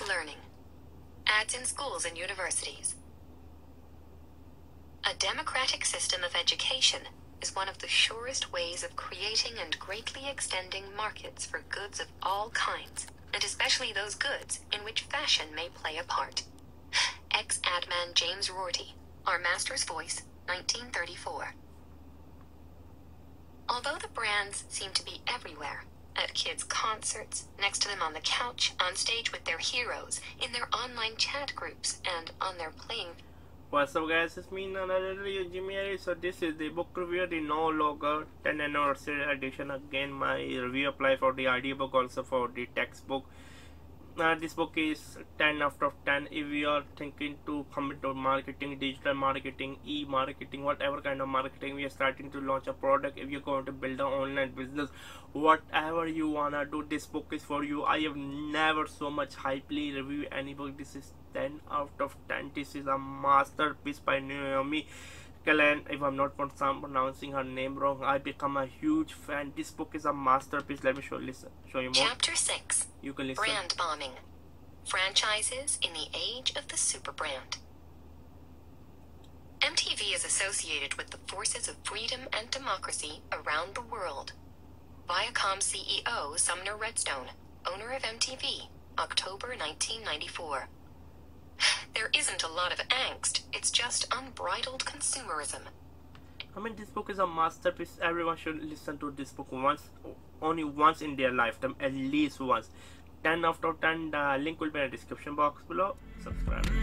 of learning. Ads in schools and universities. A democratic system of education is one of the surest ways of creating and greatly extending markets for goods of all kinds, and especially those goods in which fashion may play a part. Ex adman James Rorty, Our Master's Voice, 1934. Although the brands seem to be everywhere, at kids' concerts, next to them on the couch, on stage with their heroes, in their online chat groups, and on their playing What's up guys, it's me review Jimmy. So this is the book review, the No Logo 10 anniversary edition. Again my review apply for the audiobook also for the textbook uh, this book is 10 out of 10 if you are thinking to commit to marketing digital marketing e-marketing whatever kind of marketing we are starting to launch a product if you're going to build an online business whatever you wanna do this book is for you. I have never so much hypely review any book. This is 10 out of 10 this is a masterpiece by naomi Klein, if I'm not pronouncing her name wrong, I become a huge fan. This book is a masterpiece. Let me show listen, show you more. Chapter 6 You can listen. Brand Bombing Franchises in the Age of the Super Brand. MTV is associated with the forces of freedom and democracy around the world. Viacom CEO Sumner Redstone, owner of MTV, October 1994. There isn't a lot of angst, it's just unbridled consumerism. I mean, this book is a masterpiece. Everyone should listen to this book once, only once in their lifetime, at least once. 10 out of 10. The link will be in the description box below. Subscribe.